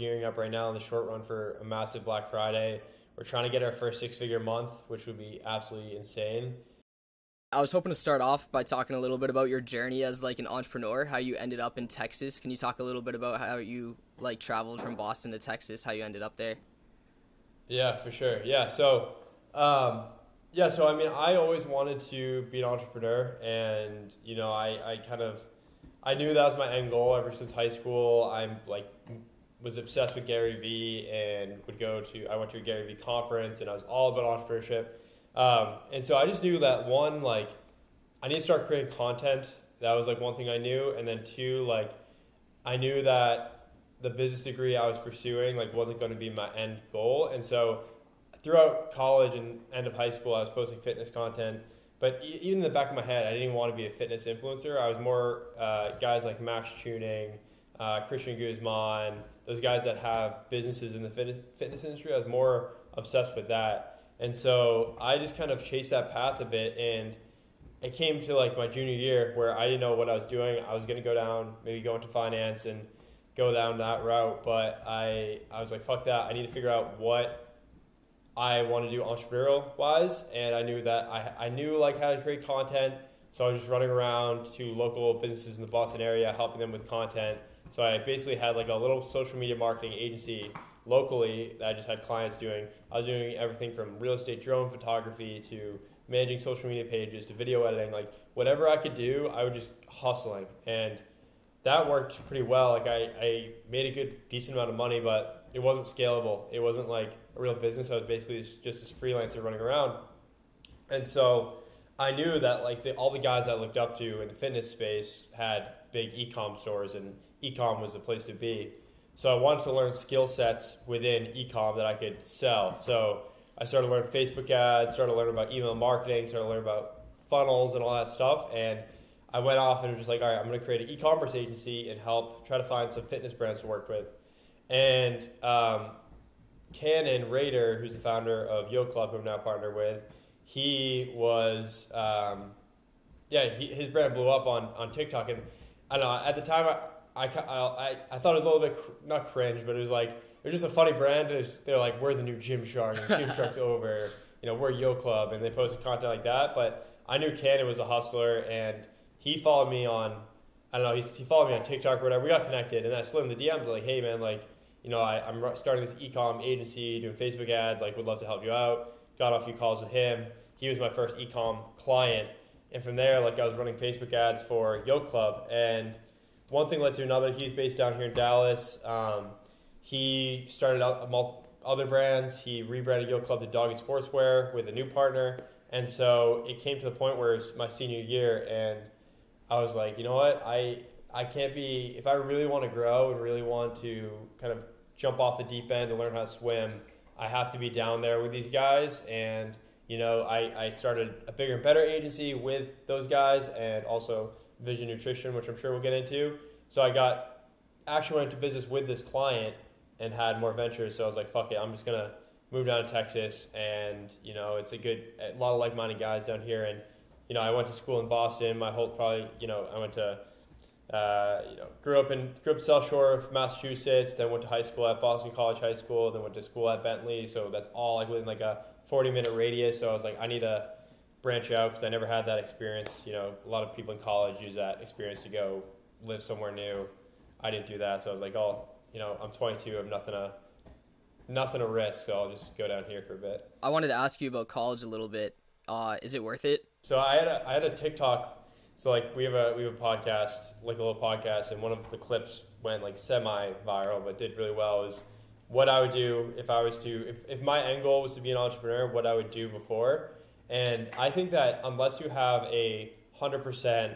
gearing up right now in the short run for a massive Black Friday. We're trying to get our first six figure month, which would be absolutely insane. I was hoping to start off by talking a little bit about your journey as like an entrepreneur, how you ended up in Texas. Can you talk a little bit about how you like traveled from Boston to Texas, how you ended up there? Yeah, for sure. Yeah, so um, yeah, so I mean, I always wanted to be an entrepreneur, and you know, I, I kind of I knew that was my end goal ever since high school. I'm like was obsessed with Gary Vee and would go to I went to a Gary Vee conference, and I was all about entrepreneurship um, and so I just knew that one, like, I need to start creating content. That was like one thing I knew. And then two, like, I knew that the business degree I was pursuing, like, wasn't going to be my end goal. And so throughout college and end of high school, I was posting fitness content. But even in the back of my head, I didn't want to be a fitness influencer. I was more uh, guys like Max Tuning, uh, Christian Guzman, those guys that have businesses in the fitness, industry. I was more obsessed with that. And so I just kind of chased that path a bit and it came to like my junior year where I didn't know what I was doing. I was going to go down, maybe go into finance and go down that route, but I I was like fuck that. I need to figure out what I want to do entrepreneurial wise and I knew that I I knew like how to create content. So I was just running around to local businesses in the Boston area helping them with content. So I basically had like a little social media marketing agency locally that I just had clients doing. I was doing everything from real estate drone photography to managing social media pages to video editing. Like whatever I could do, I would just hustling. And that worked pretty well. Like I, I made a good decent amount of money, but it wasn't scalable. It wasn't like a real business. I was basically just this freelancer running around. And so I knew that like the, all the guys I looked up to in the fitness space had big e-com stores and e-com was the place to be. So I wanted to learn skill sets within ecom that I could sell. So I started learning Facebook ads, started learning about email marketing, started learning about funnels and all that stuff. And I went off and was just like, all right, I'm going to create an e-commerce agency and help try to find some fitness brands to work with. And um, Cannon Raider, who's the founder of Yo Club, who I'm now partnered with, he was, um, yeah, he, his brand blew up on, on TikTok. And I don't know, at the time, I, I, I, I thought it was a little bit cr- not cringe, but it was like it was just a funny brand. they're like, we're the new Gymshark. Gymshark's over. You know, we're Yo Club, and they posted content like that. But I knew Cannon was a hustler, and he followed me on. I don't know. He, he followed me on TikTok or whatever. We got connected, and I slid him the DMs like, hey man, like, you know, I, I'm starting this ecom agency, doing Facebook ads. Like, would love to help you out. Got off a few calls with him. He was my first ecom client, and from there, like, I was running Facebook ads for Yo Club, and one thing led to another. He's based down here in Dallas. Um, he started out multiple other brands. He rebranded Yo Club to Doggy Sportswear with a new partner. And so it came to the point where it's my senior year, and I was like, you know what, I I can't be if I really want to grow and really want to kind of jump off the deep end and learn how to swim. I have to be down there with these guys, and you know, I, I started a bigger and better agency with those guys, and also VZN Nutrition, which I'm sure we'll get into. So I got actually went into business with this client and had more ventures. So I was like, fuck it, I'm just gonna move down to Texas, and you know, it's a good, a lot of like-minded guys down here. And you know, I went to school in Boston. My whole probably, you know, I went to, uh, you know, grew up in grew up South Shore of Massachusetts. Then went to high school at Boston College High School. Then went to school at Bentley. So that's all like within like a 40 minute radius. So I was like, I need to branch out because I never had that experience. You know, a lot of people in college use that experience to go live somewhere new. I didn't do that, so I was like, oh, you know, I'm 22, I have nothing to nothing to risk, so I'll just go down here for a bit. I wanted to ask you about college a little bit. Uh, is it worth it? So I had a, I had a TikTok. So like we have a we have a podcast, like a little podcast, and one of the clips went like semi viral, but did really well. Is what I would do if I was to if, if my end goal was to be an entrepreneur, what I would do before. And I think that unless you have a hundred percent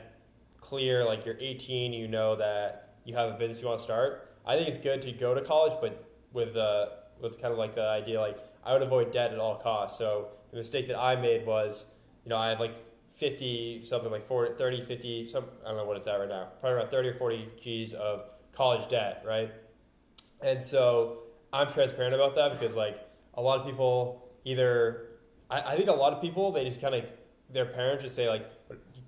clear, like you're 18, you know that you have a business you want to start. I think it's good to go to college, but with the with kind of like the idea like I would avoid debt at all costs. So the mistake that I made was, you know, I had like 50 something like 40, 30, 50, some I don't know what it's at right now, probably around 30 or 40 G's of college debt, right? And so I'm transparent about that because like a lot of people either I, I think a lot of people they just kind of their parents just say like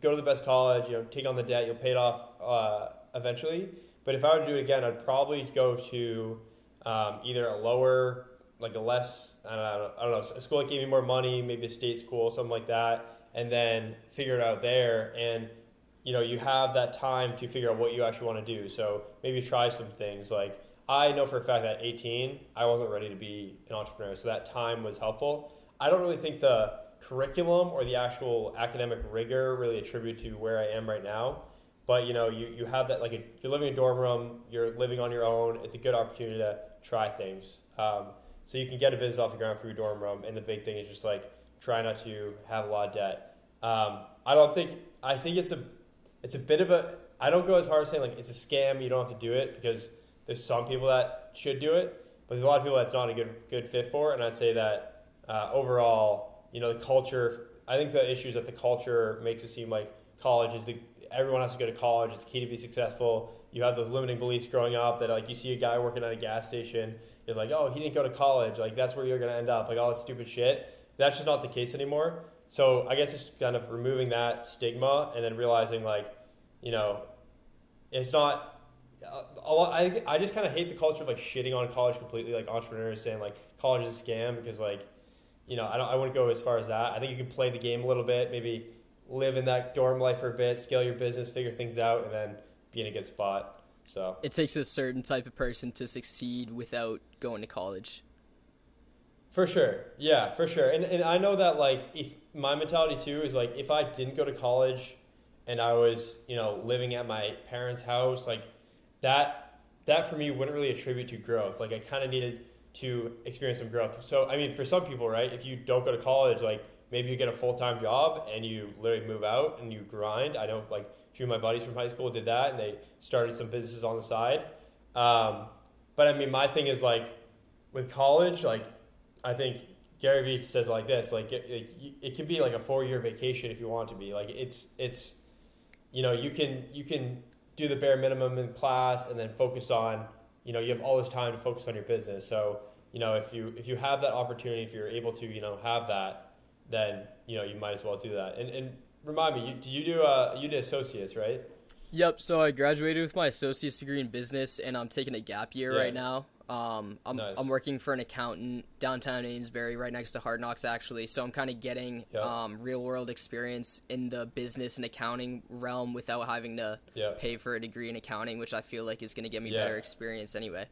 go to the best college, you know, take on the debt, you'll pay it off uh, eventually. But if I were to do it again, I'd probably go to um, either a lower, like a less, I don't, know, I don't know, a school that gave me more money, maybe a state school, something like that, and then figure it out there. And you know, you have that time to figure out what you actually want to do. So maybe try some things. Like I know for a fact that 18, I wasn't ready to be an entrepreneur, so that time was helpful. I don't really think the curriculum or the actual academic rigor really attribute to where I am right now. But you know, you, you have that like a, you're living in a dorm room, you're living on your own. It's a good opportunity to try things. Um, so you can get a business off the ground for your dorm room, and the big thing is just like try not to have a lot of debt. Um, I don't think I think it's a it's a bit of a I don't go as hard as saying like it's a scam. You don't have to do it because there's some people that should do it, but there's a lot of people that's not a good good fit for. And I say that uh, overall, you know, the culture. I think the issue is that the culture makes it seem like college is the everyone has to go to college. It's key to be successful. You have those limiting beliefs growing up that like you see a guy working at a gas station is like, oh, he didn't go to college. Like that's where you're gonna end up. Like all that stupid shit. That's just not the case anymore. So I guess it's kind of removing that stigma and then realizing like you know, it's not. Uh, lot, I I just kind of hate the culture of like shitting on college completely, like entrepreneurs saying like college is a scam because like, you know, I don't I wouldn't go as far as that. I think you can play the game a little bit, maybe live in that dorm life for a bit, scale your business, figure things out, and then be in a good spot. So it takes a certain type of person to succeed without going to college. For sure, yeah, for sure, and and I know that like if my mentality too is like if I didn't go to college and I was, you know, living at my parents' house, like that that for me wouldn't really attribute to growth. Like I kind of needed to experience some growth. So I mean, for some people, right, if you don't go to college, like maybe you get a full time job and you literally move out and you grind. I know like a few of my buddies from high school did that and they started some businesses on the side. Um, but I mean, my thing is like with college, like I think Gary Vee says like this, like it, it, it can be like a four year vacation if you want to be. Like it's it's you know you can you can do the bare minimum in class and then focus on you know you have all this time to focus on your business. So you know if you if you have that opportunity if you're able to you know have that then you know you might as well do that. And, and remind me you, do you do uh you did associates right? Yep. So i graduated with my associate's degree in business and i'm taking a gap year yeah. right now um, I'm, nice. I'm working for an accountant downtown Amesbury, right next to Hard Knocks, actually. So I'm kind of getting yep. um, real world experience in the business and accounting realm without having to yep. pay for a degree in accounting, which I feel like is going to get me yeah. better experience anyway.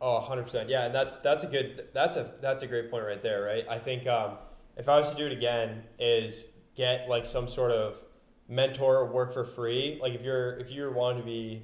Oh, 100%. Yeah, and that's that's a good that's a that's a great point right there, right? I think um, if I was to do it again is get like some sort of mentor or work for free. Like if you're if you're wanting to be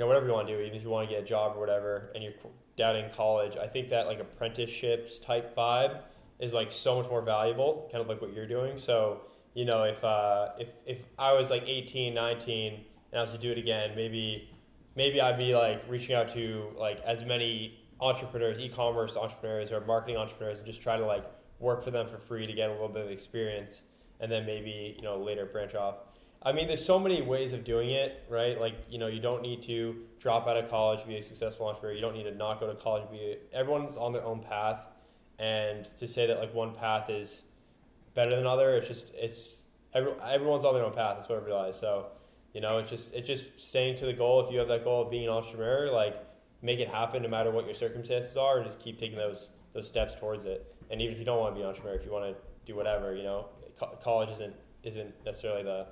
you know, whatever you want to do, even if you want to get a job or whatever, and you're doubting college, I think that like apprenticeships type vibe is like so much more valuable, kind of like what you're doing. So, you know, if uh, if if I was like 18, 19, and I was to do it again, maybe maybe I'd be like reaching out to like as many entrepreneurs, e-commerce entrepreneurs or marketing entrepreneurs, and just try to like work for them for free to get a little bit of experience, and then maybe you know later branch off. I mean, there's so many ways of doing it, right? Like, you know, you don't need to drop out of college, to be a successful entrepreneur. You don't need to not go to college, to be a, everyone's on their own path. And to say that like one path is better than other, it's just it's every, everyone's on their own path. That's what I realized. So, you know, it's just it's just staying to the goal. If you have that goal of being an entrepreneur, like make it happen no matter what your circumstances are, and just keep taking those those steps towards it. And even if you don't want to be an entrepreneur, if you want to do whatever, you know, co- college isn't isn't necessarily the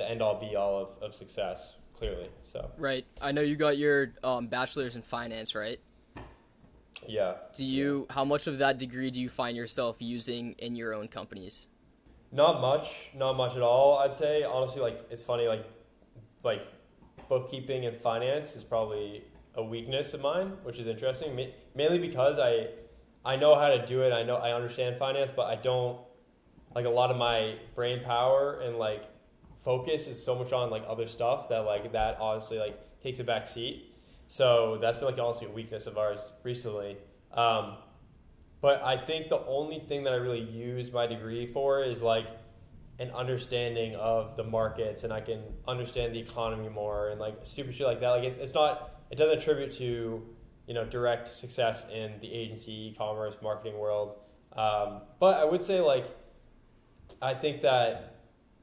the end all be all of, of success, clearly. So Right. I know you got your um, bachelor's in finance, right? Yeah. Do you how much of that degree do you find yourself using in your own companies? Not much, not much at all. I'd say honestly, like it's funny, like like bookkeeping and finance is probably a weakness of mine, which is interesting. Mainly because I I know how to do it. I know I understand finance, but I don't like a lot of my brain power and like focus is so much on like other stuff that like that honestly like takes a back seat. So that's been like honestly a weakness of ours recently. Um, but I think the only thing that I really use my degree for is like an understanding of the markets and I can understand the economy more and like stupid shit like that. Like it's, it's not, it doesn't attribute to, you know, direct success in the agency, e-commerce, marketing world. Um, but I would say like, I think that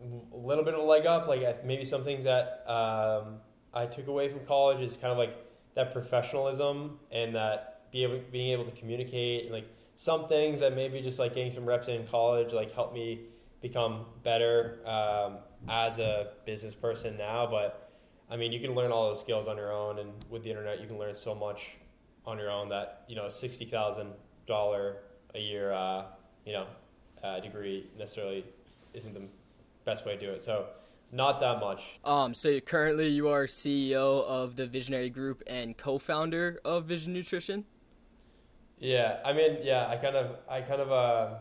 a little bit of a leg up. Like maybe some things that um, I took away from college is kind of like that professionalism and that be able, being able to communicate and like some things that maybe just like getting some reps in college like helped me become better um, as a business person now. But I mean, you can learn all those skills on your own, and with the internet, you can learn so much on your own that you know sixty thousand dollar a year, uh, you know, uh, degree necessarily isn't the best way to do it. So not that much. Um, so currently you are CEO of the Visionary Group and co-founder of VZN Nutrition. Yeah, I mean, yeah, I kind of, I kind of, uh,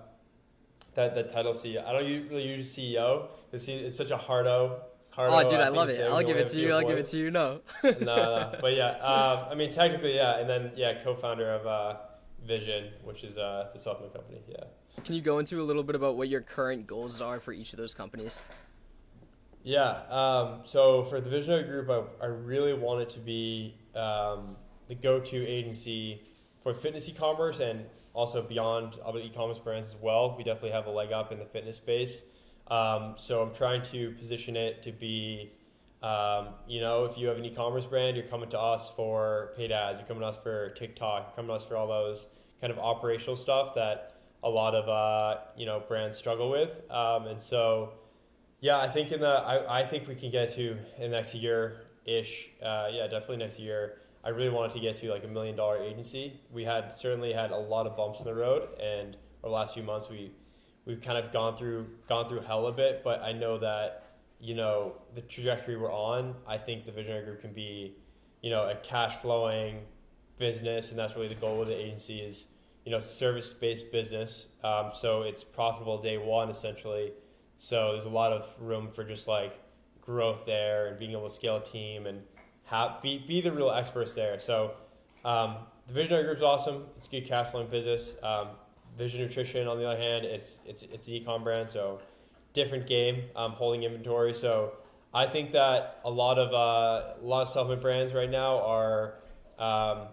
that that title CEO. I don't really use CEO because it's such a hard hardo. hardo oh, dude, I love it. I'll give it to you. I'll give it to you. No. no, no, but yeah, um, I mean, technically, yeah, and then yeah, co-founder of uh, Vision, which is uh, the supplement company. Yeah. Can you go into a little bit about what your current goals are for each of those companies? Yeah. Um, so for the Visionary Group, I, I really want it to be um, the go-to agency for fitness e-commerce and also beyond other e-commerce brands as well. We definitely have a leg up in the fitness space. Um, so I'm trying to position it to be, um, you know, if you have an e-commerce brand, you're coming to us for paid ads, you're coming to us for TikTok, you're coming to us for all those kind of operational stuff that a lot of uh, you know brands struggle with. Um, and so, yeah, I think in the I, I think we can get to in next year ish. Uh, yeah, definitely next year. I really wanted to get to like a million dollar agency. We had certainly had a lot of bumps in the road, and over the last few months we we've kind of gone through gone through hell a bit. But I know that you know the trajectory we're on. I think the Visionary Group can be you know a cash flowing business, and that's really the goal of the agency is you know service based business. Um, so it's profitable day one essentially. So there's a lot of room for just like growth there and being able to scale a team and have, be, be the real experts there. So um, the Visionary Group's awesome. It's a good cash flowing business. Um, VZN Nutrition, on the other hand, it's it's it's an ecom brand, so different game. Um, holding inventory, so I think that a lot of uh, a lot of supplement brands right now are um,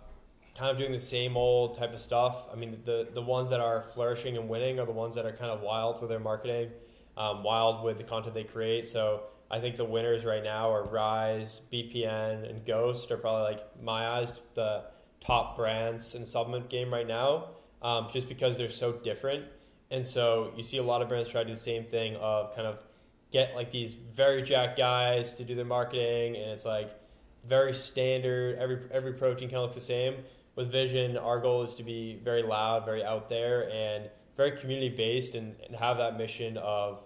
kind of doing the same old type of stuff. I mean, the the ones that are flourishing and winning are the ones that are kind of wild with their marketing, um, wild with the content they create. So I think the winners right now are Ryse, BPN, and Ghost are probably like my eyes the top brands in the supplement game right now, um, just because they're so different. And so you see a lot of brands try to do the same thing of kind of get like these very jack guys to do their marketing, and it's like very standard. Every every protein kind of looks the same. With Vision, our goal is to be very loud, very out there, and very community based, and, and have that mission of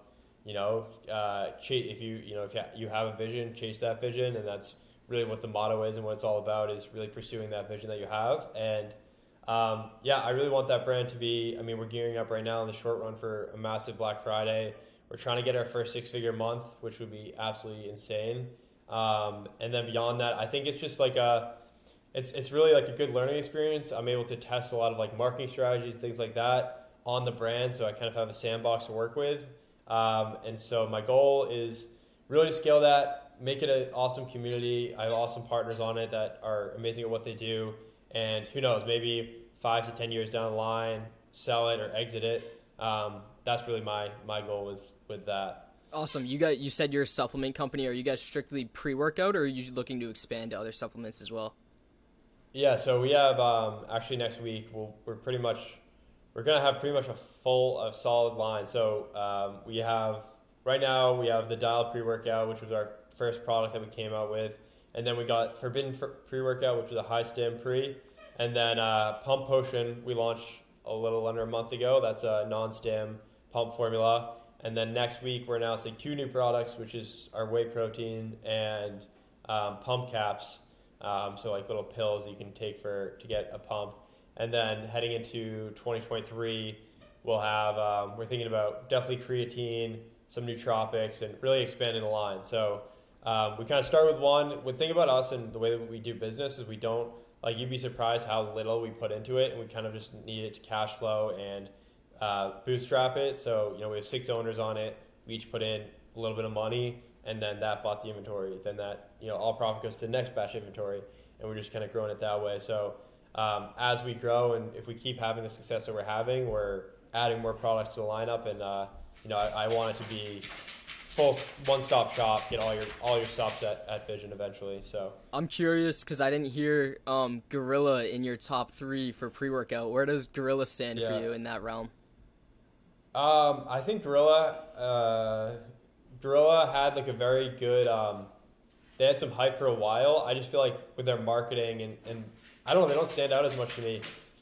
you know, uh, if you you know if you have a vision, chase that vision, and that's really what the motto is and what it's all about is really pursuing that vision that you have. And um, yeah, I really want that brand to be. I mean, we're gearing up right now in the short run for a massive Black Friday. We're trying to get our first six figure month, which would be absolutely insane. Um, and then beyond that, I think it's just like a, it's it's really like a good learning experience. I'm able to test a lot of like marketing strategies, things like that on the brand, so I kind of have a sandbox to work with. Um, and so my goal is really to scale that, make it an awesome community. I have awesome partners on it that are amazing at what they do. And who knows, maybe five to 10 years down the line, sell it or exit it. Um, that's really my, my goal with, with that. Awesome. You got you said you're a supplement company. Are you guys strictly pre-workout, or are you looking to expand to other supplements as well? Yeah. So we have um, actually next week. We'll, we're pretty much we're gonna have pretty much a full, a solid line. So um, we have right now we have the Dial pre workout, which was our first product that we came out with, and then we got Forbidden pre workout, which was a high stim pre, and then uh, Pump Potion we launched a little under a month ago. That's a non stim pump formula. And then next week we're announcing two new products, which is our whey protein and um, pump caps. Um, so like little pills that you can take for to get a pump. And then heading into 2023, we'll have, um, we're thinking about definitely creatine, some nootropics, and really expanding the line. So um, we kind of start with one. The thing about us and the way that we do business is we don't, like, you'd be surprised how little we put into it, and we kind of just need it to cash flow and uh, bootstrap it. So, you know, we have six owners on it. We each put in a little bit of money, and then that bought the inventory. Then that, you know, all profit goes to the next batch inventory, and we're just kind of growing it that way. So, um, as we grow and if we keep having the success that we're having, we're adding more products to the lineup. And uh, you know, I, I, want it to be full one stop shop. Get all your all your stops at, at Vision eventually. So I'm curious because I didn't hear um, Gorilla in your top three for pre workout. Where does Gorilla stand yeah. for you in that realm? Um, I think Gorilla, uh, Gorilla had like a very good. Um, they had some hype for a while. I just feel like with their marketing and, and I don't know, they don't stand out as much to me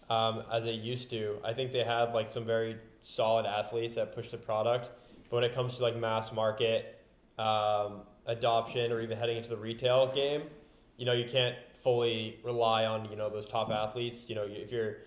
um, as they used to. I think they had like some very solid athletes that push the product, but when it comes to like mass market um, adoption or even heading into the retail game, you know, you can't fully rely on you know those top athletes. You know, if you're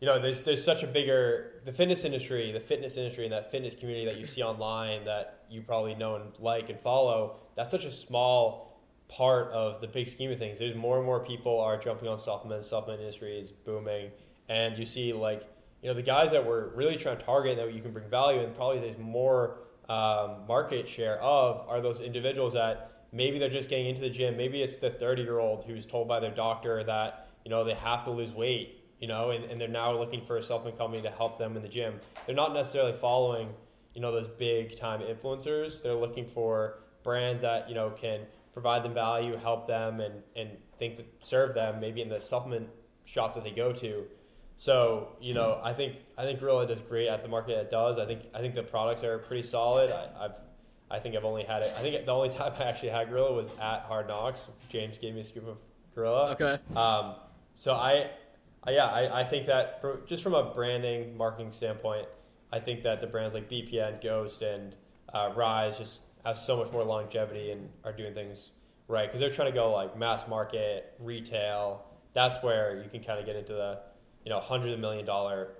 you know, there's there's such a bigger the fitness industry, the fitness industry, and that fitness community that you see online that you probably know and like and follow. That's such a small part of the big scheme of things. There's more and more people are jumping on supplements. Supplement industry is booming, and you see like you know the guys that we're really trying to target that you can bring value and probably there's more um, market share of are those individuals that maybe they're just getting into the gym. Maybe it's the 30 year old who's told by their doctor that you know they have to lose weight you know, and, and they're now looking for a supplement company to help them in the gym. They're not necessarily following, you know, those big time influencers. They're looking for brands that, you know, can provide them value, help them, and, and think that serve them maybe in the supplement shop that they go to. So, you know, I think I think Gorilla does great at the market it does. I think I think the products are pretty solid. I, I've I think I've only had it. I think the only time I actually had Gorilla was at Hard Knocks. James gave me a scoop of Gorilla. Okay. Um, so I yeah, I, I think that for, just from a branding, marketing standpoint, I think that the brands like BPN, Ghost, and uh, Ryse just have so much more longevity and are doing things right because they're trying to go like mass market, retail. That's where you can kind of get into the you know hundreds of million dollar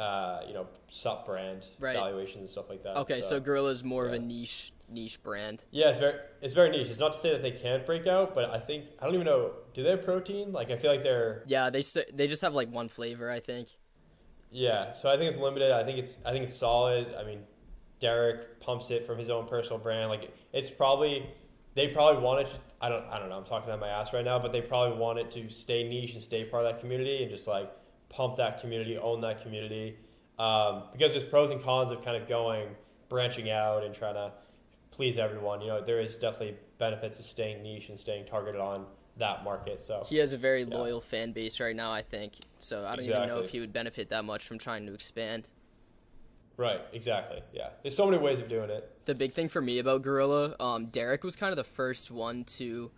uh, you know sub brand right. valuations and stuff like that. Okay, so, so Gorilla is more yeah. of a niche niche brand. Yeah, it's very it's very niche. It's not to say that they can't break out, but I think I don't even know. Do they have protein? Like I feel like they're yeah they st- they just have like one flavor. I think. Yeah, so I think it's limited. I think it's I think it's solid. I mean, Derek pumps it from his own personal brand. Like it's probably they probably want it. To, I don't I don't know. I'm talking out my ass right now, but they probably want it to stay niche and stay part of that community and just like pump that community, own that community. Um, because there's pros and cons of kind of going branching out and trying to please everyone. You know, there is definitely benefits of staying niche and staying targeted on that market. So he has a very yeah. loyal fan base right now, I think. So I don't exactly. even know if he would benefit that much from trying to expand. Right, exactly. Yeah, there's so many ways of doing it. The big thing for me about Gorilla, um, Derek was kind of the first one to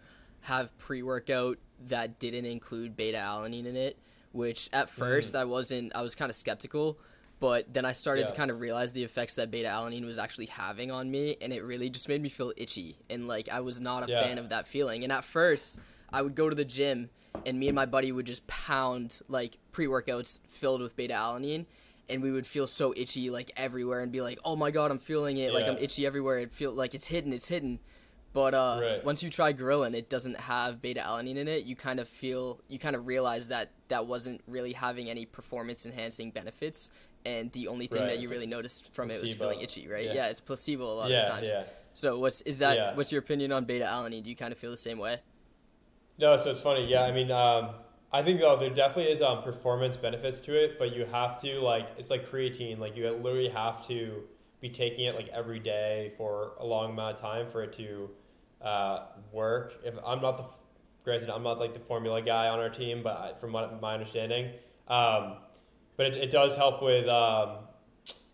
have pre-workout that didn't include beta alanine in it. Which at first mm. I wasn't. I was kind of skeptical but then I started yeah. to kind of realize the effects that beta alanine was actually having on me, and it really just made me feel itchy. And like I was not a yeah. fan of that feeling. And at first, I would go to the gym, and me and my buddy would just pound like pre workouts filled with beta alanine, and we would feel so itchy like everywhere, and be like, "Oh my god, I'm feeling it! Yeah. Like I'm itchy everywhere. It feel like it's hidden. It's hidden." But uh, right. once you try Gorilla and it doesn't have beta alanine in it, you kind of feel, you kind of realize that that wasn't really having any performance enhancing benefits and the only thing right. that you really noticed from placebo. it was feeling itchy, right? Yeah, yeah it's placebo a lot yeah, of times. Yeah. So what's is that? Yeah. What's your opinion on beta alanine? Do you kind of feel the same way? No, so it's funny. Yeah, I mean, um, I think though there definitely is um, performance benefits to it, but you have to like it's like creatine. Like you literally have to be taking it like every day for a long amount of time for it to uh, work. If I'm not the granted, I'm not like the formula guy on our team, but I, from what my understanding. Um, but it, it does help with um,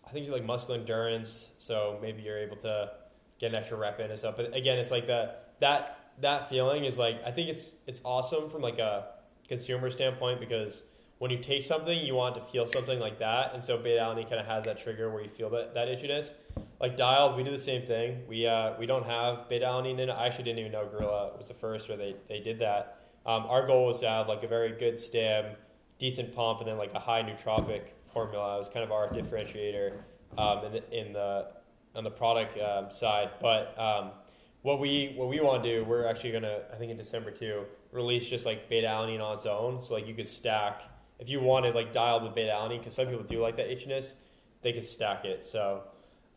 I think like muscle endurance. So maybe you're able to get an extra rep in and stuff. But again, it's like that that that feeling is like I think it's it's awesome from like a consumer standpoint because when you take something, you want to feel something like that, and so beta alanine kind of has that trigger where you feel that that itchiness. Like dialed, we do the same thing. We uh, we don't have beta alanine in it. I actually didn't even know Gorilla was the first where they they did that. Um, our goal was to have like a very good stim, decent pump and then like a high nootropic formula It was kind of our differentiator um, in, the, in the on the product um, side. But um, what we what we want to do, we're actually gonna I think in December too release just like beta alanine on its own, so like you could stack if you wanted like dialed with beta alanine because some people do like that itchiness, they could stack it. So.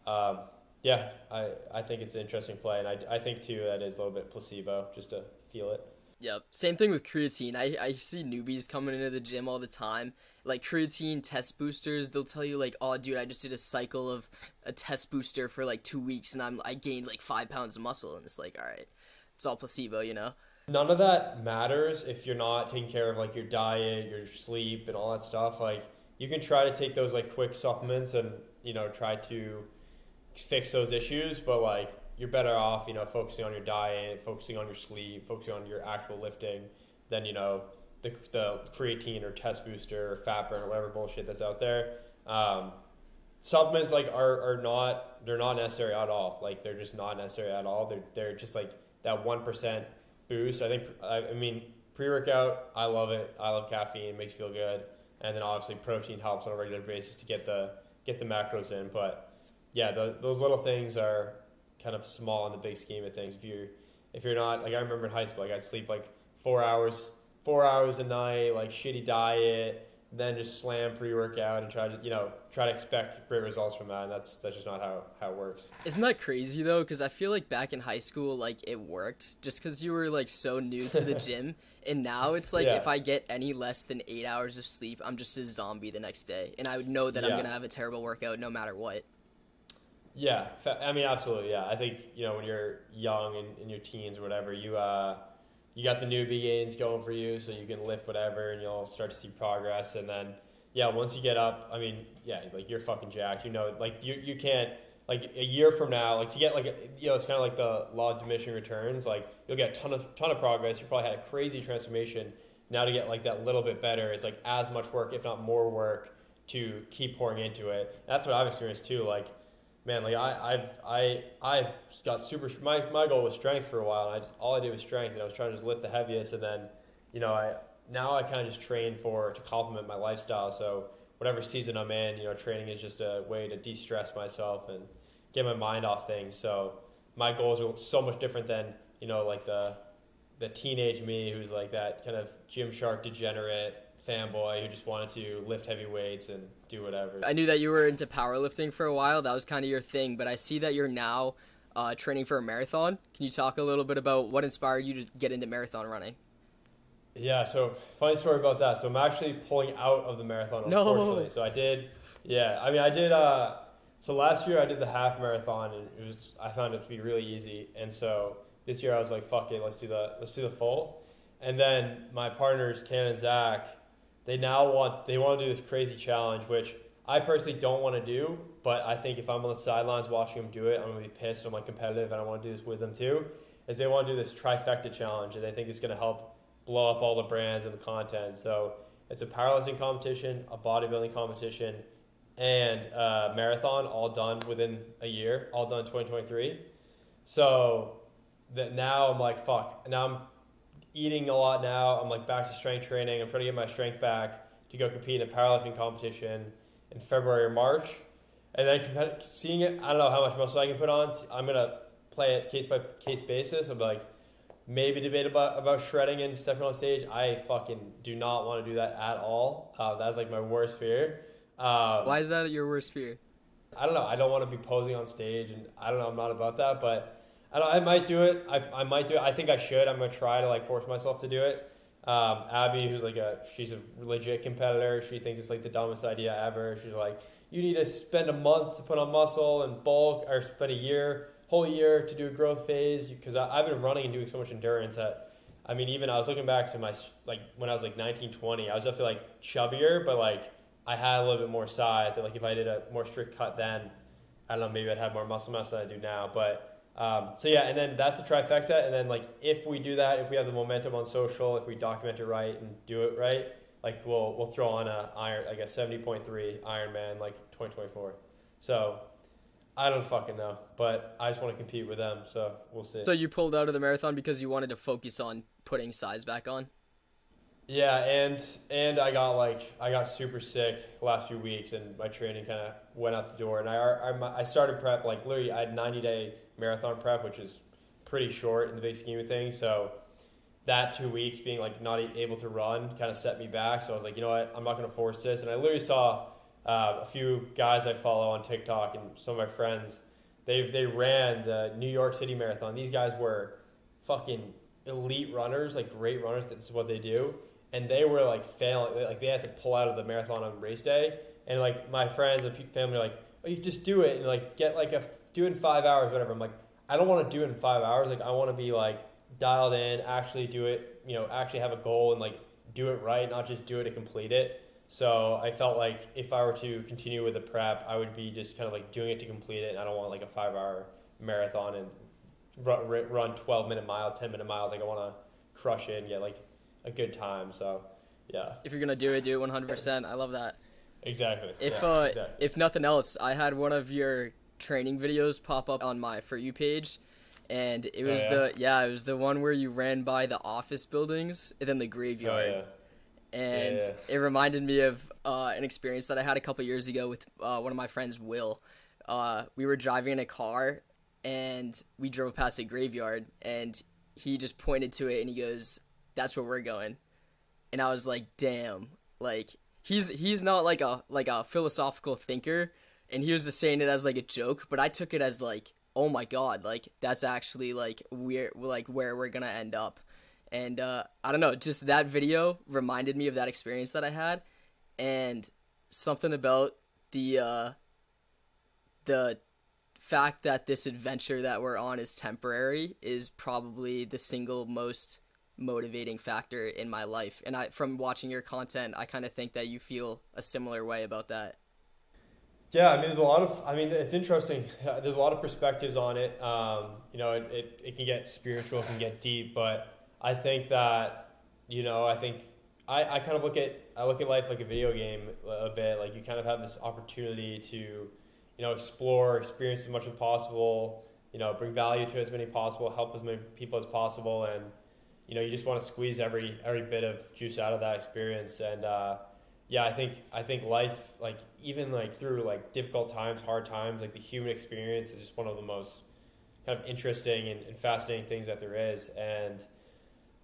Um, yeah, I, I think it's an interesting play, and I, I think too that is a little bit placebo just to feel it. Yep. Same thing with creatine. I, I see newbies coming into the gym all the time. Like creatine test boosters, they'll tell you like, oh dude, I just did a cycle of a test booster for like two weeks and I'm I gained like five pounds of muscle and it's like, all right. It's all placebo, you know? None of that matters if you're not taking care of like your diet, your sleep and all that stuff. Like you can try to take those like quick supplements and, you know, try to fix those issues, but like you're better off, you know, focusing on your diet, focusing on your sleep, focusing on your actual lifting than, you know, the, the creatine or test booster or fat burn or whatever bullshit that's out there. Um, supplements like are, are not they're not necessary at all. Like they're just not necessary at all. They're they're just like that one percent boost. I think I, I mean pre workout. I love it. I love caffeine. It makes you feel good. And then obviously protein helps on a regular basis to get the get the macros in. But yeah, the, those little things are kind of small in the big scheme of things. If you if you're not like I remember in high school, like I'd sleep like four hours four hours a night, like shitty diet, then just slam pre workout and try to you know try to expect great results from that. And that's that's just not how how it works. Isn't that crazy though? Because I feel like back in high school, like it worked just because you were like so new to the gym, and now it's like yeah. if I get any less than eight hours of sleep, I'm just a zombie the next day, and I would know that yeah. I'm gonna have a terrible workout no matter what. Yeah, I mean, absolutely. Yeah, I think you know when you're young and in your teens or whatever, you uh, you got the newbie gains going for you, so you can lift whatever, and you'll start to see progress. And then, yeah, once you get up, I mean, yeah, like you're fucking jacked. You know, like you you can't like a year from now, like to get like you know, it's kind of like the law of diminishing returns. Like you'll get a ton of ton of progress. You probably had a crazy transformation. Now to get like that little bit better, it's like as much work, if not more work, to keep pouring into it. That's what I've experienced too. Like man, like I, I've I I got super. My, my goal was strength for a while. I, all I did was strength, and I was trying to just lift the heaviest. And then, you know, I now I kind of just train for to complement my lifestyle. So whatever season I'm in, you know, training is just a way to de-stress myself and get my mind off things. So my goals are so much different than you know, like the the teenage me who's like that kind of Gymshark degenerate fanboy who just wanted to lift heavy weights and do whatever. I knew that you were into powerlifting for a while. That was kind of your thing, but I see that you're now uh, training for a marathon. Can you talk a little bit about what inspired you to get into marathon running? Yeah, so funny story about that. So I'm actually pulling out of the marathon, unfortunately. No. So I did, yeah. I mean, I did. Uh, so last year I did the half marathon, and it was I found it to be really easy. And so this year I was like, fuck it, let's do the let's do the full. And then my partners, Ken and Zach, they now want they want to do this crazy challenge, which I personally don't want to do. But I think if I'm on the sidelines watching them do it, I'm gonna be pissed. I'm like competitive, and I want to do this with them too. Is they want to do this trifecta challenge, and they think it's gonna help blow up all the brands and the content. So it's a powerlifting competition, a bodybuilding competition, and a marathon, all done within a year, all done 2023. So that now I'm like, fuck. Now I'm eating a lot now. I'm like back to strength training. I'm trying to get my strength back to go compete in a powerlifting competition in February or March. And then seeing it, I don't know how much muscle I can put on. I'm gonna play it case by case basis. I'm like maybe debate about about shredding and stepping on stage. I fucking do not want to do that at all. Uh, that's like my worst fear. Um, Why is that your worst fear? I don't know. I don't want to be posing on stage, and I don't know. I'm not about that, but I, I might do it. I, I might do it. I think I should. I'm gonna try to like force myself to do it. Um, Abby, who's like a she's a legit competitor. She thinks it's like the dumbest idea ever. She's like, you need to spend a month to put on muscle and bulk, or spend a year, whole year to do a growth phase. Because I've been running and doing so much endurance that. I mean, even I was looking back to my like when I was like 19, 20, I was definitely like chubbier, but like I had a little bit more size. And like if I did a more strict cut then, I don't know, maybe I'd have more muscle mass than I do now. But um, so yeah, and then that's the trifecta. And then like if we do that, if we have the momentum on social, if we document it right and do it right, like we'll we'll throw on a iron, I guess seventy point three Ironman like twenty twenty four. So I don't fucking know, but I just want to compete with them. So we'll see. So you pulled out of the marathon because you wanted to focus on putting size back on. Yeah, and and I got like I got super sick last few weeks, and my training kind of went out the door. And I, I I started prep like literally I had ninety day marathon prep, which is pretty short in the big scheme of things. So that two weeks being like not able to run kind of set me back. So I was like, you know what, I'm not going to force this. And I literally saw uh, a few guys I follow on TikTok and some of my friends. They they ran the New York City Marathon. These guys were fucking elite runners, like great runners. This is what they do, and they were like failing. Like they had to pull out of the marathon on race day, and like my friends and family are like, "Oh, you just do it and like get like a do in five hours, whatever." I'm like, I don't want to do it in five hours. Like I want to be like dialed in, actually do it. You know, actually have a goal and like do it right, not just do it to complete it. So I felt like if I were to continue with the prep, I would be just kind of like doing it to complete it. And I don't want like a five hour marathon and run, run 12 minute miles, 10 minute miles. Like I want to crush it and get like a good time. So yeah. If you're going to do it, do it 100%. I love that. Exactly. If, yeah, uh, exactly. if nothing else, I had one of your training videos pop up on my For You page. And it was oh, yeah? the yeah, it was the one where you ran by the office buildings and then the graveyard. Oh, yeah and yeah, it reminded me of uh, an experience that I had a couple years ago with uh, one of my friends, Will. Uh, we were driving in a car, and we drove past a graveyard, and he just pointed to it, and he goes, "That's where we're going," and I was like, "Damn!" Like he's he's not like a like a philosophical thinker, and he was just saying it as like a joke, but I took it as like, "Oh my god!" Like that's actually like we're like where we're gonna end up and uh, I don't know, just that video reminded me of that experience that I had, and something about the uh, the fact that this adventure that we're on is temporary is probably the single most motivating factor in my life. And I, from watching your content, I kind of think that you feel a similar way about that. Yeah, I mean, there's a lot of, I mean, it's interesting. There's a lot of perspectives on it. Um, you know, it, it, it can get spiritual, it can get deep, but I think that you know I think I, I kind of look at I look at life like a video game a bit. Like you kind of have this opportunity to you know explore, experience as much as possible. You know, bring value to as many possible, help as many people as possible, and you know you just want to squeeze every every bit of juice out of that experience. And uh, yeah, I think I think life like even like through like difficult times, hard times, like the human experience is just one of the most kind of interesting and, and fascinating things that there is. And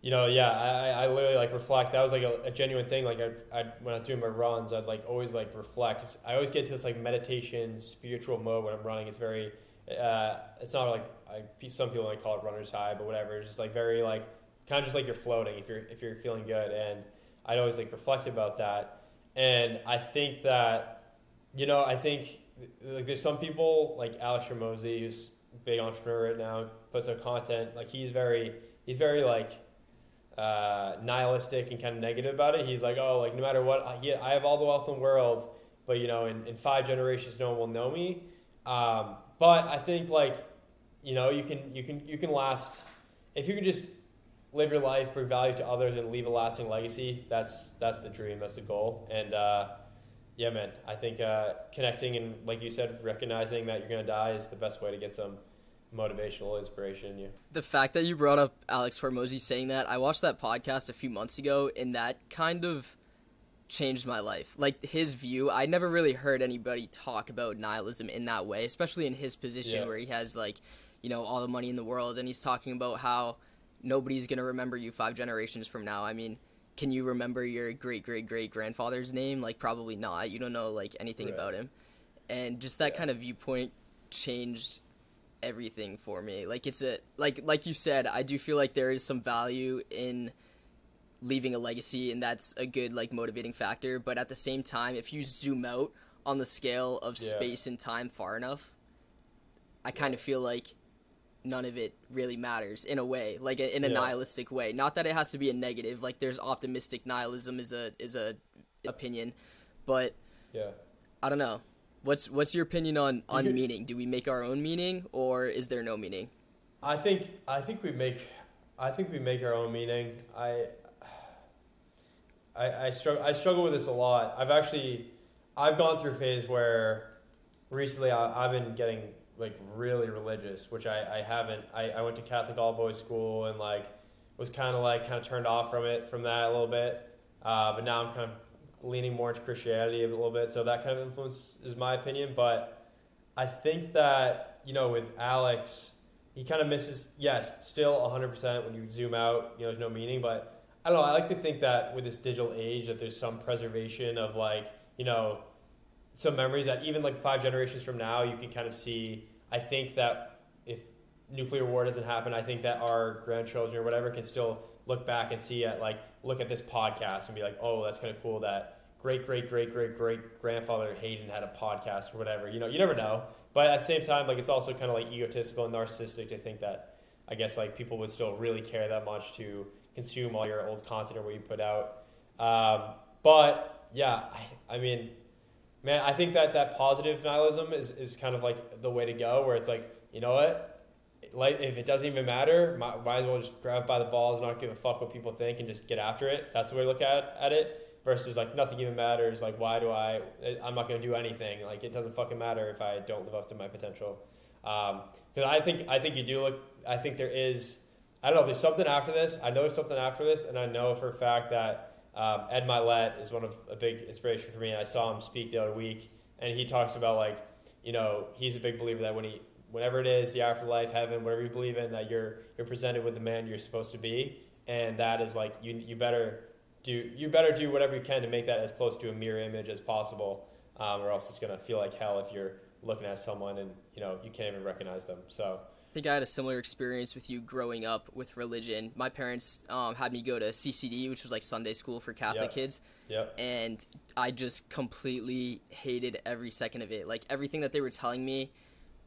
you know, yeah, I, I literally like reflect. That was like a, a genuine thing. Like I, I, when I was doing my runs, I'd like always like reflect. I always get to this like meditation, spiritual mode when I'm running. It's very, uh, it's not like I, some people like call it runner's high, but whatever. It's just like very like kind of just like you're floating if you're if you're feeling good. And I'd always like reflect about that. And I think that, you know, I think like there's some people like Alex Hormozi, who's big entrepreneur right now, puts out content. Like he's very, he's very like uh, nihilistic and kind of negative about it. He's like, oh, like no matter what, I, I have all the wealth in the world, but you know, in, in five generations, no one will know me. Um, but I think like, you know, you can you can you can last if you can just live your life, bring value to others, and leave a lasting legacy. That's that's the dream. That's the goal. And uh, yeah, man, I think uh, connecting and like you said, recognizing that you're gonna die is the best way to get some motivational inspiration in you. The fact that you brought up Alex Hormozi saying that, I watched that podcast a few months ago, and that kind of changed my life. Like his view, I never really heard anybody talk about nihilism in that way, especially in his position yeah. where he has like, you know, all the money in the world, and he's talking about how nobody's gonna remember you five generations from now. I mean. Can you remember your great great great grandfather's name? Like probably not. You don't know like anything right. about him, and just that yeah. kind of viewpoint changed everything for me. Like it's a like like you said, I do feel like there is some value in leaving a legacy and that's a good like motivating factor, but at the same time, if you zoom out on the scale of yeah. space and time far enough, I kind of feel like none of it really matters in a way, like in a yeah. nihilistic way. Not that it has to be a negative, like there's optimistic nihilism is a is a opinion, but yeah. I don't know. What's what's your opinion on on could, meaning? Do we make our own meaning, or is there no meaning? I think I think we make I think we make our own meaning. I I, I struggle I struggle with this a lot. I've actually I've gone through a phase where recently I, I've been getting like really religious, which I, I haven't. I, I went to Catholic all boys school and like was kind of like kind of turned off from it from that a little bit. Uh, but now I'm kind of leaning more into Christianity a little bit. So that kind of influence is my opinion. But I think that, you know, with Alex, he kind of misses, yes, still 100% when you zoom out, you know, there's no meaning. But I don't know. I like to think that with this digital age, that there's some preservation of like, you know, some memories that even like five generations from now, you can kind of see. I think that if nuclear war doesn't happen, I think that our grandchildren or whatever can still look back and see at like look at this podcast and be like, oh, that's kind of cool that great great great great great grandfather Hayden had a podcast or whatever. You know, you never know. But at the same time, like it's also kind of like egotistical and narcissistic to think that I guess like people would still really care that much to consume all your old content or what you put out. Um, but yeah, I, I mean, man, I think that that positive nihilism is, is kind of like the way to go. Where it's like, you know what, like if it doesn't even matter, might, might as well just grab by the balls and not give a fuck what people think and just get after it. That's the way to look at at it. Versus like nothing even matters. Like why do I? I'm not gonna do anything. Like it doesn't fucking matter if I don't live up to my potential. Because um, I think I think you do look. I think there is. I don't know if there's something after this. I know there's something after this, and I know for a fact that um, Ed Mylett is one of a big inspiration for me. I saw him speak the other week, and he talks about like, you know, he's a big believer that when he whenever it is, the afterlife, heaven, whatever you believe in, that you're you're presented with the man you're supposed to be, and that is like you you better do you better do whatever you can to make that as close to a mirror image as possible, um, or else it's gonna feel like hell if you're looking at someone and you know you can't even recognize them. So. I think I had a similar experience with you growing up with religion. My parents um, had me go to CCD, which was like Sunday school for Catholic yep. kids. Yep. And I just completely hated every second of it. Like everything that they were telling me,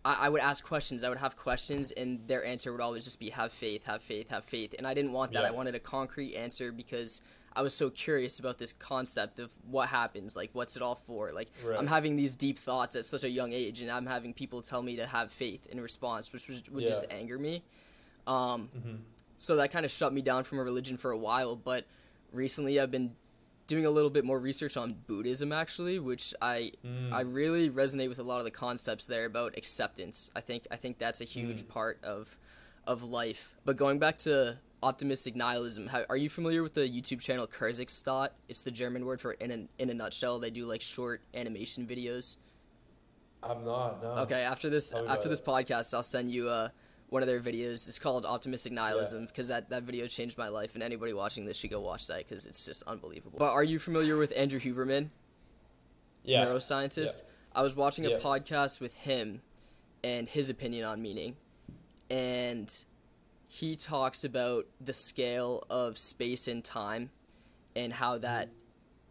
I, I, would ask questions. I would have questions, and their answer would always just be "Have faith, have faith, have faith." And I didn't want that. Yeah. I wanted a concrete answer because I was so curious about this concept of what happens. Like, what's it all for? Like, right. I'm having these deep thoughts at such a young age, and I'm having people tell me to have faith in response, which was, would yeah. just anger me. Um, mm-hmm. So that kind of shut me down from a religion for a while. But recently, I've been doing a little bit more research on Buddhism actually, which I mm. I really resonate with a lot of the concepts there about acceptance. I think I think that's a huge mm. part of of life. But going back to optimistic nihilism, how, are you familiar with the YouTube channel Kurzgesagt? It's the German word for in a, in a nutshell. They do like short animation videos. I'm not. No. Okay, after this after this podcast, I'll send you a one of their videos. It's called Optimistic Nihilism because yeah. that, that video changed my life, and anybody watching this should go watch that because it's just unbelievable. But are you familiar with Andrew Huberman? Yeah. Neuroscientist. Yeah. I was watching a yeah. podcast with him and his opinion on meaning. And he talks about the scale of space and time and how that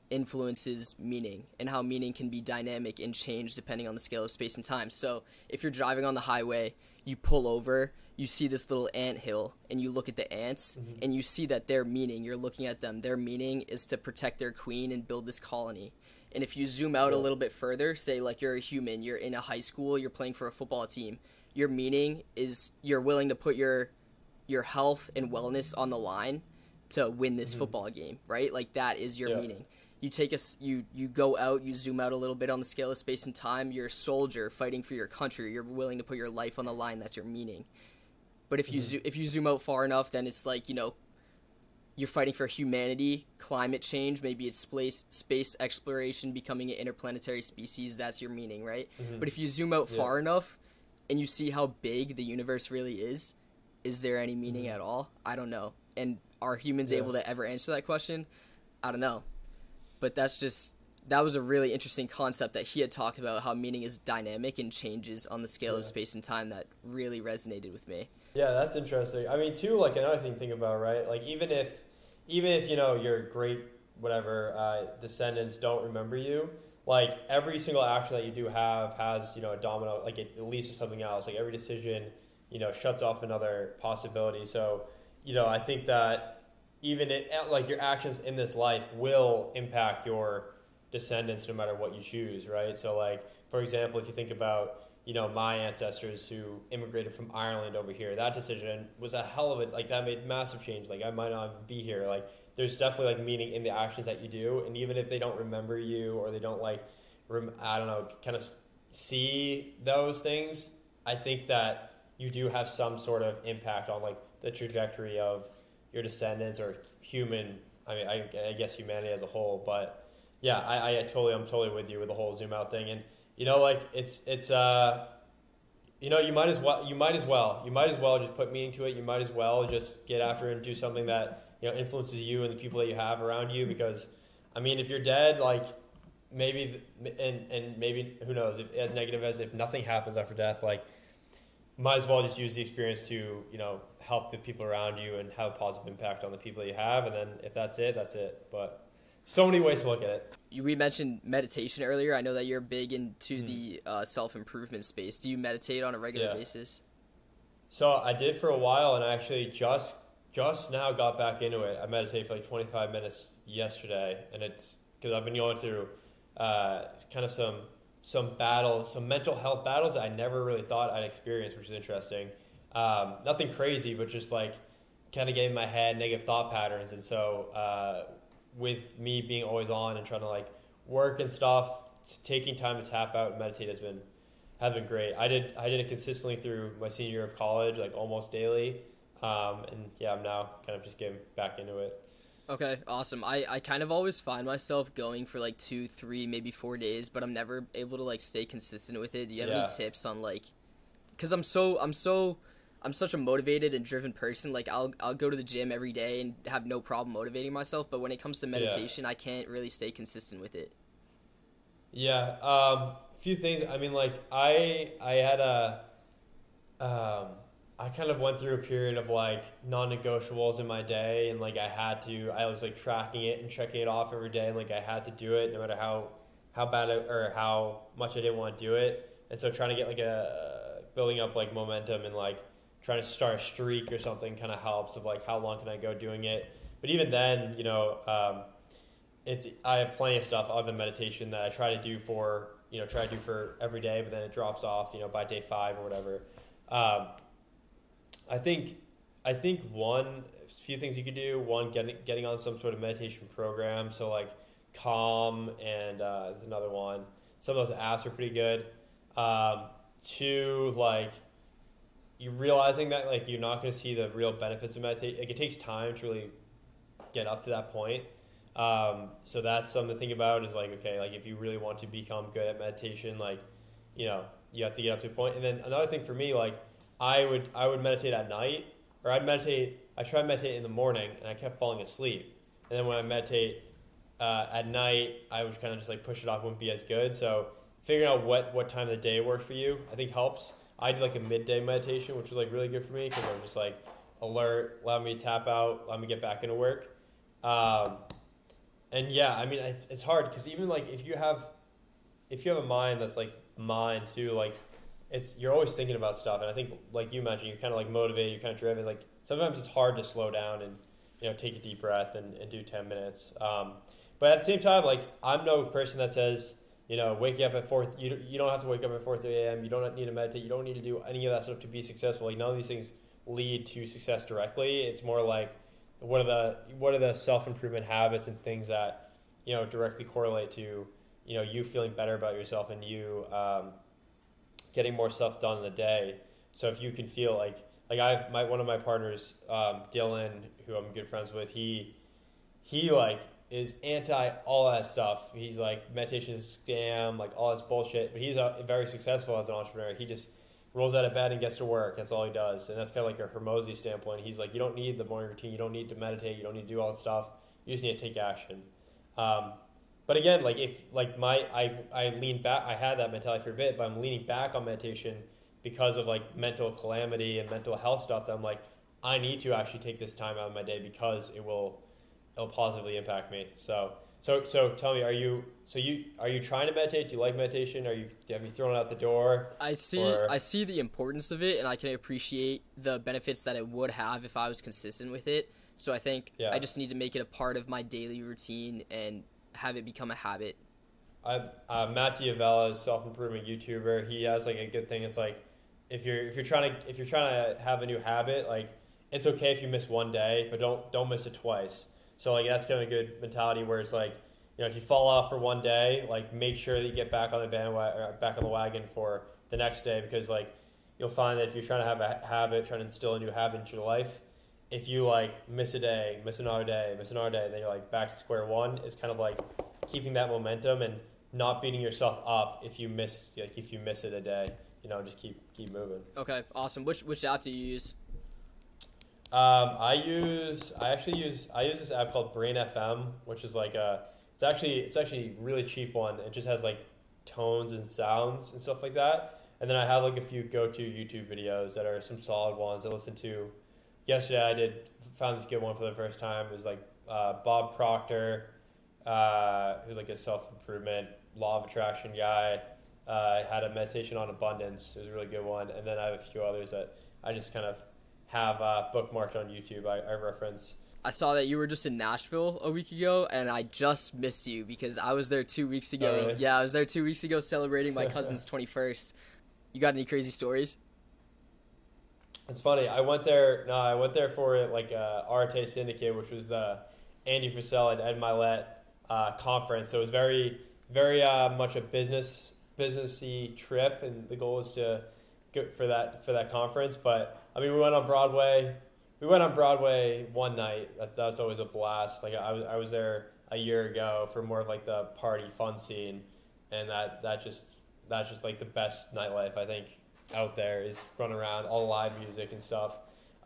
influences meaning and how meaning can be dynamic and change depending on the scale of space and time. So if you're driving on the highway you pull over, you see this little ant hill, and you look at the ants, mm-hmm. and you see that their meaning, you're looking at them, their meaning is to protect their queen and build this colony. And if you zoom out a little bit further, say like you're a human, you're in a high school, you're playing for a football team, your meaning is you're willing to put your your health and wellness on the line to win this mm-hmm. football game, right? Like that is your yeah. meaning you take us you you go out you zoom out a little bit on the scale of space and time you're a soldier fighting for your country you're willing to put your life on the line that's your meaning but if you mm-hmm. zo- if you zoom out far enough then it's like you know you're fighting for humanity climate change maybe it's space space exploration becoming an interplanetary species that's your meaning right mm-hmm. but if you zoom out yeah. far enough and you see how big the universe really is is there any meaning mm-hmm. at all? I don't know. And are humans yeah. able to ever answer that question? I don't know. But that's just that was a really interesting concept that he had talked about how meaning is dynamic and changes on the scale yeah. of space and time that really resonated with me. Yeah that's interesting. I mean too like another thing to think about right? Like even if even if you know your great whatever uh, descendants don't remember you like every single action that you do have has you know a domino like it, it leads to something else. Like every decision you know shuts off another possibility so you know i think that even it, like your actions in this life will impact your descendants no matter what you choose, right? So like for example, if you think about you know my ancestors who immigrated from Ireland over here, that decision was a hell of a like that made massive change. Like I might not be here. Like there's definitely like meaning in the actions that you do, and even if they don't remember you or they don't like, rem- I don't know, kind of see those things, I think that you do have some sort of impact on like the trajectory of your descendants or human. I mean, I, I guess humanity as a whole. But yeah, I, I totally, I'm totally with you with the whole zoom out thing. And you know, like it's it's uh, you know, you might as well you might as well you might as well just put meaning to it. You might as well just get after it and do something that you know influences you and the people that you have around you. Because I mean, if you're dead, like maybe and and maybe who knows if, as negative as if nothing happens after death, like might as well just use the experience to you know help the people around you and have a positive impact on the people you have. And then if that's it, that's it. But so many ways to look at it. We mentioned meditation earlier. I know that you're big into mm. the uh, self improvement space. Do you meditate on a regular yeah. basis? So I did for a while, and I actually just just now got back into it. I meditated for like 25 minutes yesterday, and it's because I've been going through uh, kind of some some battles, some mental health battles that I never really thought I'd experience, which is interesting. Um, nothing crazy, but just like kind of getting my head negative thought patterns. And so, uh, with me being always on and trying to like work and stuff, taking time to tap out and meditate has been has been great. I did I did it consistently through my senior year of college, like almost daily. Um, and yeah, I'm now kind of just getting back into it. Okay, awesome. I, I kind of always find myself going for like two, three, maybe four days, but I'm never able to like stay consistent with it. Do you have yeah. any tips on like, because I'm so I'm so I'm such a motivated and driven person. Like I'll I'll go to the gym every day and have no problem motivating myself. But when it comes to meditation, yeah. I can't really stay consistent with it. Yeah, um, a few things. I mean, like I I had a um, I kind of went through a period of like non-negotiables in my day, and like I had to. I was like tracking it and checking it off every day, and like I had to do it no matter how how bad it, or how much I didn't want to do it. And so trying to get like a building up like momentum and like trying to start a streak or something kind of helps of like how long can I go doing it. But even then, you know, um, it's I have plenty of stuff other than meditation that I try to do for you know try to do for every day, but then it drops off you know by day five or whatever. Um, I think I think one few things you could do. One, getting getting on some sort of meditation program. So like Calm and uh, there's another one. Some of those apps are pretty good. Um, two, like you realizing that like you're not going to see the real benefits of meditation. Like it takes time to really get up to that point. Um, so that's something to think about. Is like okay, like if you really want to become good at meditation, like you know you have to get up to a point. And then another thing for me, like I would I would meditate at night, or I'd meditate. I tried meditate in the morning, and I kept falling asleep. And then when I meditate uh, at night, I would kind of just like push it off. Wouldn't be as good. So figuring out what what time of the day works for you, I think helps. I did like a midday meditation, which was like really good for me because I was just like alert, allow me to tap out, allow me to get back into work. Um, and yeah, I mean it's, it's hard because even like if you have if you have a mind that's like mine too, like it's you're always thinking about stuff, and I think like you mentioned, you're kind of like motivated, you're kind of driven. Like sometimes it's hard to slow down and you know take a deep breath and, and do ten minutes. Um, but at the same time, like I'm no person that says you know waking up at four. You you don't have to wake up at four thirty a.m. You don't need to meditate. You don't need to do any of that stuff to be successful. Like none of these things lead to success directly. It's more like what are the what are the self improvement habits and things that you know directly correlate to you know you feeling better about yourself and you um, getting more stuff done in the day. So if you can feel like like I my one of my partners, um, Dylan, who I'm good friends with, he he like is anti all that stuff. He's like meditation is scam, like all this bullshit. But he's uh, very successful as an entrepreneur. He just rolls out of bed and gets to work. That's all he does, and that's kind of like a Hormozi standpoint. He's like, you don't need the morning routine. You don't need to meditate. You don't need to do all this stuff. You just need to take action. Um, but again, like if like my I I lean back, I had that mentality for a bit, but I'm leaning back on meditation because of like mental calamity and mental health stuff. That I'm like, I need to actually take this time out of my day because it will it'll positively impact me. So so so tell me, are you so you are you trying to meditate? Do you like meditation? Are you have you thrown out the door? I see or? I see the importance of it, and I can appreciate the benefits that it would have if I was consistent with it. So I think yeah. I just need to make it a part of my daily routine and have it become a habit? I, uh, Matt D'Avella is self improvement YouTuber. He has like a good thing. It's like if you're if you're trying to if you're trying to have a new habit, like it's okay if you miss one day, but don't don't miss it twice. So like that's kind of a good mentality where it's like you know if you fall off for one day, like make sure that you get back on the bandwagon, back on the wagon for the next day because like you'll find that if you're trying to have a habit, trying to instill a new habit into your life, if you like miss a day, miss another day, miss another day, then you're like back to square one. It's kind of like keeping that momentum and not beating yourself up if you miss like if you miss it a day. You know, just keep keep moving. Okay, awesome. Which which app do you use? Um, I use I actually use I use this app called Brain FM, which is like a it's actually it's actually really cheap one. It just has like tones and sounds and stuff like that. And then I have like a few go-to YouTube videos that are some solid ones. I listen to yesterday. I did found this good one for the first time. It was like uh, Bob Proctor, uh, who's like a self-improvement law of attraction guy. Uh, had a meditation on abundance. It was a really good one. And then I have a few others that I just kind of have uh, bookmarked on YouTube. I, I reference. I saw that you were just in Nashville a week ago, and I just missed you because I was there two weeks ago. Oh, really? Yeah, I was there two weeks ago celebrating my cousin's 21st. You got any crazy stories? It's funny. I went there. No, I went there for like uh, Arete Syndicate, which was the Andy Frisella and Ed Mylett uh, conference. So it was very, very uh, much a business businessy trip, and the goal was to go for that for that conference. But I mean, we went on Broadway. We went on Broadway one night. That's that's always a blast. Like I was I was there a year ago for more of like the party fun scene, and that that just that's just like the best nightlife I think out there is run around all live music and stuff.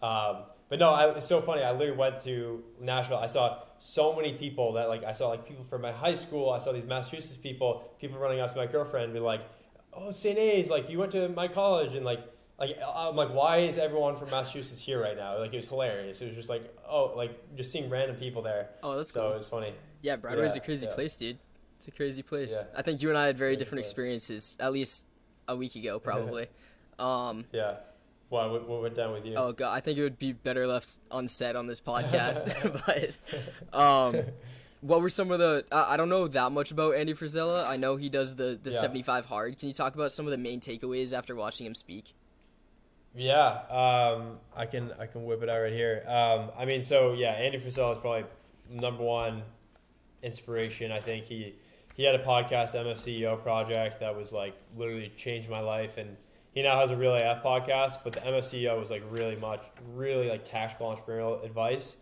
Um, but no, I, it's so funny. I literally went to Nashville. I saw so many people that like I saw like people from my high school. I saw these Massachusetts people, people running up to my girlfriend, and be like, "Oh, St. A's, like you went to my college," and like like I'm like, why is everyone from Massachusetts here right now? Like it was hilarious. It was just like, oh, like just seeing random people there. Oh, that's so cool. it was funny. Yeah, Broadway's yeah, a crazy yeah. place, dude. It's a crazy place. Yeah. I think you and I had very crazy different place. experiences, at least a week ago, probably. um, yeah. Why? What, what went down with you? Oh god, I think it would be better left unsaid on this podcast. but um, what were some of the? I, I, don't know that much about Andy Frisella. I know he does the the yeah. 75 hard. Can you talk about some of the main takeaways after watching him speak? Yeah, um, I can I can whip it out right here. Um, I mean, so yeah, Andy Frisella is probably number one inspiration. I think he he had a podcast, MFCEO project, that was like literally changed my life and he now has a Real AF podcast, but the MFCEO was like really much, really like tactical entrepreneurial advice.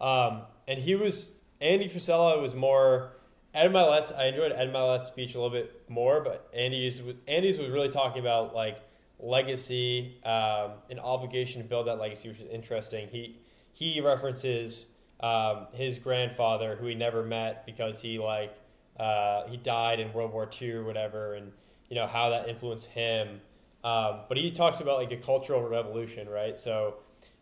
Um, and he was, Andy Frisella was more, Ed Mylett's, I enjoyed Ed Mylett's speech a little bit more, but Andy's, Andy's was really talking about like legacy, um, an obligation to build that legacy, which is interesting. He, he references um, his grandfather, who he never met because he like, uh, he died in World War II or whatever, and you know how that influenced him um, but he talks about like a cultural revolution, right? So,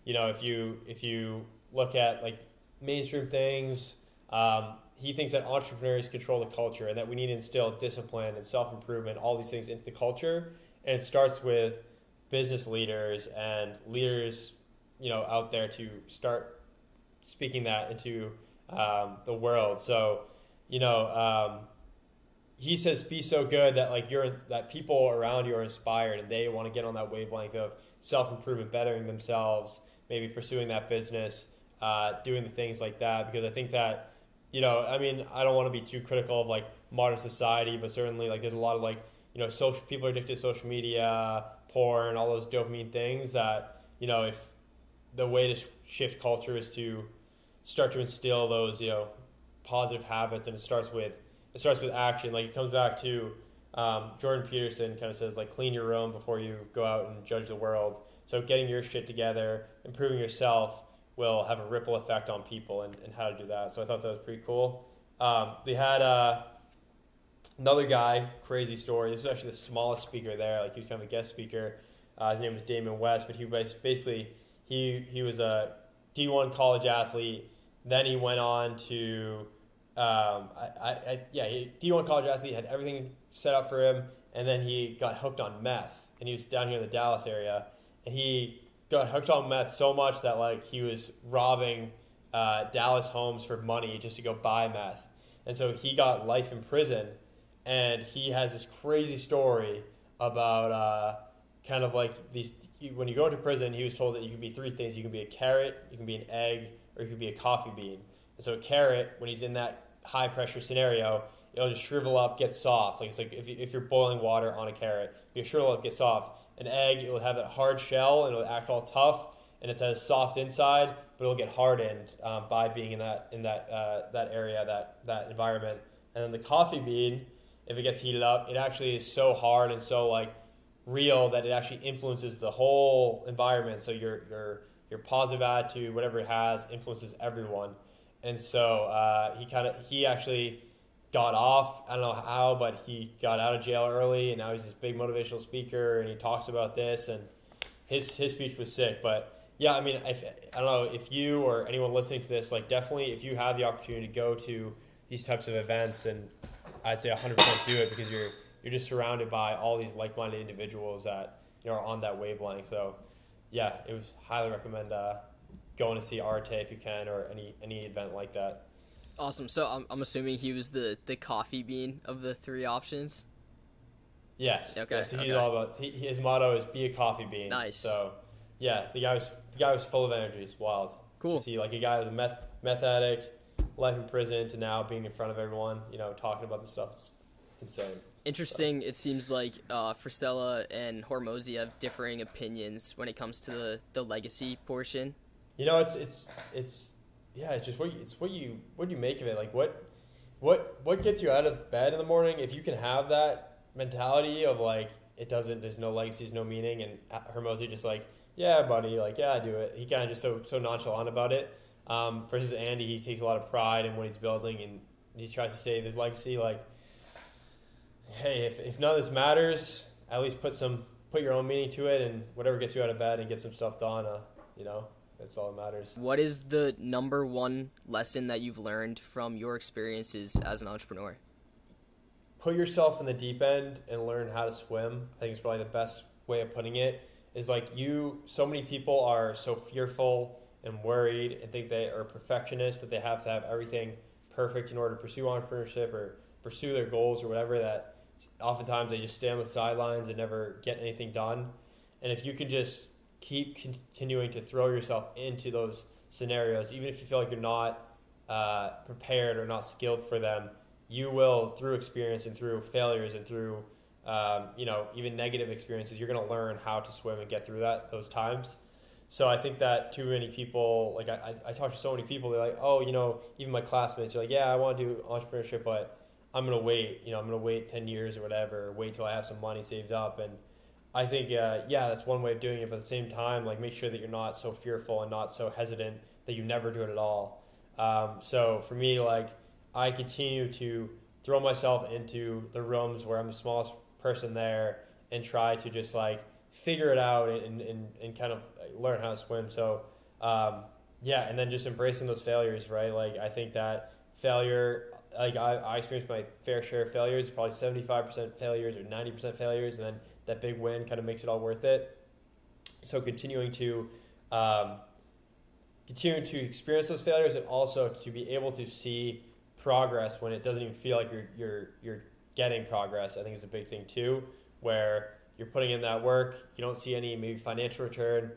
you know, if you if you look at like mainstream things, um, he thinks that entrepreneurs control the culture and that we need to instill discipline and self improvement, all these things into the culture. And it starts with business leaders and leaders, you know, out there to start speaking that into um, the world. So, you know, um, he says be so good that like you're that people around you are inspired and they want to get on that wavelength of self improvement, bettering themselves, maybe pursuing that business, uh, doing the things like that. Because I think that you know, I mean, I don't want to be too critical of like modern society, but certainly like there's a lot of like you know, social people are addicted to social media, porn, all those dopamine things that you know if the way to shift culture is to start to instill those you know positive habits and it starts with it starts with action. Like it comes back to um, Jordan Peterson kind of says like clean your room before you go out and judge the world. So getting your shit together, improving yourself will have a ripple effect on people and, and how to do that. So I thought that was pretty cool. Um, they had uh, another guy, crazy story. This was actually the smallest speaker there. Like he was kind of a guest speaker. Uh, his name was Damon West, but he was basically he he was a D1 college athlete. Then he went on to um, I, I, yeah, he, D1 college athlete had everything set up for him, and then he got hooked on meth, and he was down here in the Dallas area, and he got hooked on meth so much that like he was robbing uh, Dallas homes for money just to go buy meth, and so he got life in prison, and he has this crazy story about uh, kind of like these. When you go into prison, he was told that you can be three things: you can be a carrot, you can be an egg, or you can be a coffee bean. And so a carrot, when he's in that high pressure scenario, it'll just shrivel up, get soft. Like it's like if, if you're boiling water on a carrot, you shrivel up, get soft. An egg, it will have that hard shell and it'll act all tough, and it's a soft inside, but it'll get hardened um, by being in that in that uh, that area, that that environment. And then the coffee bean, if it gets heated up, it actually is so hard and so like real that it actually influences the whole environment. So your your your positive attitude, whatever it has, influences everyone. And so uh, he kind of he actually got off. I don't know how, but he got out of jail early, and now he's this big motivational speaker, and he talks about this, and his his speech was sick. But yeah, I mean, if, I don't know if you or anyone listening to this, like, definitely if you have the opportunity to go to these types of events, and I'd say 100% do it because you're you're just surrounded by all these like-minded individuals that you know are on that wavelength. So yeah, it was highly recommend uh, going to see Arete if you can, or any any event like that. Awesome. So I'm, I'm assuming he was the, the coffee bean of the three options. Yes. Okay. So he's okay. all about. He, his motto is "Be a coffee bean." Nice. So, yeah, the guy was the guy was full of energy. It's wild. Cool. To see like a guy with a meth meth addict, life in prison, to now being in front of everyone, you know, talking about the stuff. It's insane. Interesting. So. It seems like uh, Frisella and Hormozi have differing opinions when it comes to the, the legacy portion. You know, it's it's it's yeah, it's just what you, it's what you what do you make of it? Like what what what gets you out of bed in the morning? If you can have that mentality of like it doesn't, there's no legacy, there's no meaning, and Hormozi just like yeah, buddy, like yeah, I do it. He kind of just so so nonchalant about it. Um, versus Andy, he takes a lot of pride in what he's building, and he tries to save his legacy. Like, hey, if, if none of this matters, at least put some put your own meaning to it, and whatever gets you out of bed and get some stuff done. Uh, you know, that's all that matters. What is the number one lesson that you've learned from your experiences as an entrepreneur? Put yourself in the deep end and learn how to swim. I think it's probably the best way of putting it. Is like you, so many people are so fearful and worried and think they are perfectionists that they have to have everything perfect in order to pursue entrepreneurship or pursue their goals or whatever that oftentimes they just stay on the sidelines and never get anything done. And if you can just keep continuing to throw yourself into those scenarios, even if you feel like you're not uh, prepared or not skilled for them, you will, through experience and through failures and through um, you know even negative experiences, you're going to learn how to swim and get through that those times. So I think that too many people, like I, I talk to so many people, they're like, oh, you know, even my classmates are like, yeah, I want to do entrepreneurship, but I'm gonna wait. You know, I'm gonna wait ten years or whatever, wait till I have some money saved up and I think, uh, yeah, that's one way of doing it. But at the same time, like make sure that you're not so fearful and not so hesitant that you never do it at all. Um, so for me, like I continue to throw myself into the rooms where I'm the smallest person there and try to just like figure it out and, and, and kind of learn how to swim. So um, yeah, and then just embracing those failures, right? Like I think that failure, like I, I experienced my fair share of failures, probably 75% failures or 90% failures, and then that big win kind of makes it all worth it. So continuing to um, continuing to experience those failures and also to be able to see progress when it doesn't even feel like you're you're you're getting progress, I think is a big thing too, where you're putting in that work, you don't see any maybe financial return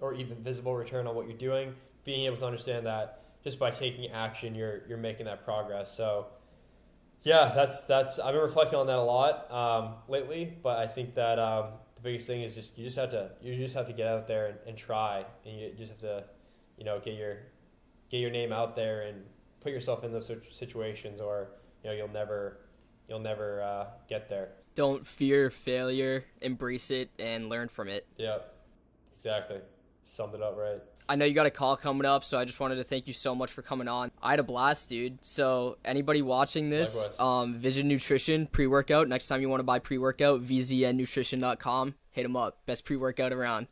or even visible return on what you're doing, being able to understand that just by taking action, you're you're making that progress. So yeah, that's that's I've been reflecting on that a lot um, lately, but I think that um, the biggest thing is just you just have to you just have to get out there and, and try, and you just have to, you know, get your get your name out there and put yourself in those situations, or you know you'll never you'll never uh, get there. Don't fear failure, embrace it, and learn from it. Yeah, exactly. Summed it up right. I know you got a call coming up, so I just wanted to thank you so much for coming on. I had a blast, dude. So anybody watching this, um, VZN Nutrition pre workout. Next time you want to buy pre workout, vznnutrition.com. Hit them up. Best pre workout around.